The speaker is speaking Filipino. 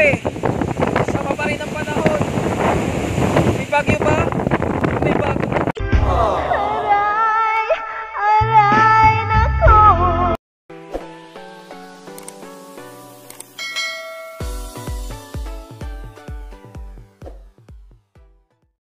grabe. Sa mabarin ng panahon. May bagyo ba